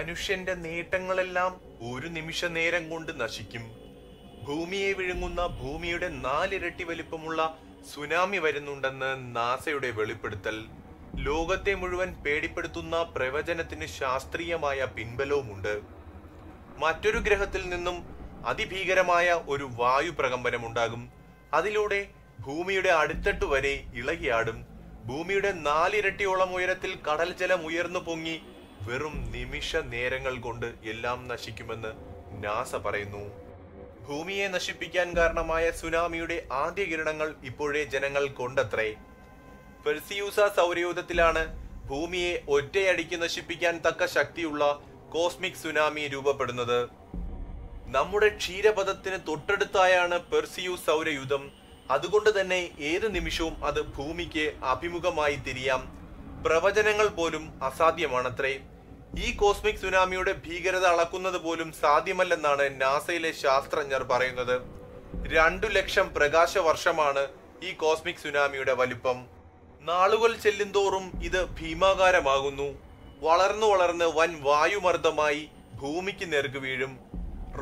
മനുഷ്യന്റെ നേട്ടങ്ങളെല്ലാം ഒരു നിമിഷ നേരം കൊണ്ട് നശിക്കും. ഭൂമിയെ വിഴുങ്ങുന്ന ഭൂമിയുടെ നാലിരട്ടി വലിപ്പമുള്ള സുനാമി വരുന്നുണ്ടെന്ന് നാസയുടെ വെളിപ്പെടുത്തൽ. ലോകത്തെ മുഴുവൻ പേടിപ്പെടുത്തുന്ന പ്രവചനത്തിന് ശാസ്ത്രീയമായ പിൻബലവുമുണ്ട്. മറ്റൊരു ഗ്രഹത്തിൽ നിന്നും അതിഭീകരമായ ഒരു വായു പ്രകമ്പനമുണ്ടാകും. അതിലൂടെ ഭൂമിയുടെ അടിത്തട്ട് വരെ ഇളകിയാടും. ഭൂമിയുടെ നാലിരട്ടിയോളം ഉയരത്തിൽ കടൽ ജലം ഉയർന്നു പൊങ്ങി വെറും നിമിഷ നേരങ്ങൾ കൊണ്ട് എല്ലാം നശിക്കുമെന്ന് നാസ പറയുന്നു. ഭൂമിയെ നശിപ്പിക്കാൻ കാരണമായ സുനാമിയുടെ ആദ്യ കിരണങ്ങൾ ഇപ്പോഴേ ജനങ്ങൾ കൊണ്ടത്രേ. പെർസിയൂസ സൗരയൂഥത്തിലാണ് ഭൂമിയെ ഒറ്റയടിക്ക് നശിപ്പിക്കാൻ തക്ക ശക്തിയുള്ള കോസ്മിക് സുനാമി രൂപപ്പെടുന്നത്. നമ്മുടെ ക്ഷീരപഥത്തിന് തൊട്ടടുത്തായാണ് പെർസിയൂസ് സൗരയൂഥം. അതുകൊണ്ട് തന്നെ ഏത് നിമിഷവും അത് ഭൂമിക്ക് അഭിമുഖമായി തിരിയാം. പ്രവചനങ്ങൾ പോലും അസാധ്യമാണത്രേ. ഈ കോസ്മിക് സുനാമിയുടെ ഭീകരത അളക്കുന്നത് പോലും സാധ്യമല്ലെന്നാണ് നാസയിലെ ശാസ്ത്രജ്ഞർ പറയുന്നത്. രണ്ടു ലക്ഷം പ്രകാശ വർഷമാണ് ഈ കോസ്മിക് സുനാമിയുടെ വലിപ്പം. നാളുകൾ ചെല്ലുന്തോറും ഇത് ഭീമാകാരമാകുന്നു. വളർന്നു വളർന്ന് വൻ വായുമർദ്ദമായി ഭൂമിക്ക് നേർക്ക് വീഴും.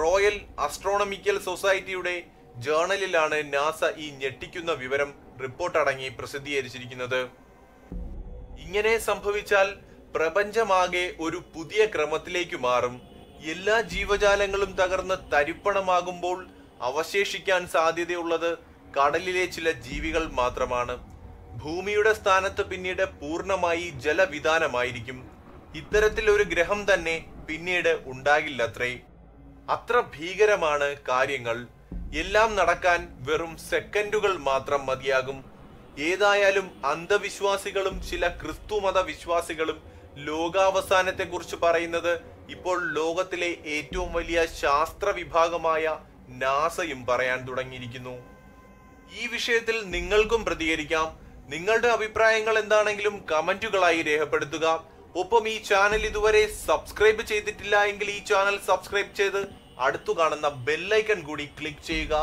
റോയൽ അസ്ട്രോണമിക്കൽ സൊസൈറ്റിയുടെ ജേണലിലാണ് നാസ ഈ ഞെട്ടിക്കുന്ന വിവരം റിപ്പോർട്ട് അടങ്ങി പ്രസിദ്ധീകരിച്ചിരിക്കുന്നത്. ഇങ്ങനെ സംഭവിച്ചാൽ പ്രപഞ്ചമാകെ ഒരു പുതിയ ക്രമത്തിലേക്ക് മാറും. എല്ലാ ജീവജാലങ്ങളും തകർന്ന് തരിപ്പണമാകുമ്പോൾ അവശേഷിക്കാൻ സാധ്യതയുള്ളത് കടലിലെ ചില ജീവികൾ മാത്രമാണ്. ഭൂമിയുടെ സ്ഥാനത്ത് പിന്നീട് പൂർണമായി ജലവിധാനമായിരിക്കും. ഇത്തരത്തിൽ ഒരു ഗ്രഹം തന്നെ പിന്നീട് ഉണ്ടാകില്ലത്രേ. അത്ര ഭീകരമാണ് കാര്യങ്ങൾ. എല്ലാം നടക്കാൻ വെറും സെക്കൻഡുകൾ മാത്രം മതിയാകും. ഏതായാലും അന്ധവിശ്വാസികളും ചില ക്രിസ്തുമത വിശ്വാസികളും ലോകാവസാനത്തെക്കുറിച്ച് പറയുന്നത് ഇപ്പോൾ ലോകത്തിലെ ഏറ്റവും വലിയ ശാസ്ത്ര വിഭാഗമായ നാസയും പറയാൻ തുടങ്ങിയിരിക്കുന്നു. ഈ വിഷയത്തിൽ നിങ്ങൾക്കും പ്രതികരിക്കാം. നിങ്ങളുടെ അഭിപ്രായങ്ങൾ എന്താണെങ്കിലും കമന്റുകളായി രേഖപ്പെടുത്തുക. ഒപ്പം ഈ ചാനൽ ഇതുവരെ സബ്സ്ക്രൈബ് ചെയ്തിട്ടില്ല എങ്കിൽ ഈ ചാനൽ സബ്സ്ക്രൈബ് ചെയ്ത് അടുത്തു കാണുന്ന ബെല്ലൈക്കൺ കൂടി ക്ലിക്ക് ചെയ്യുക.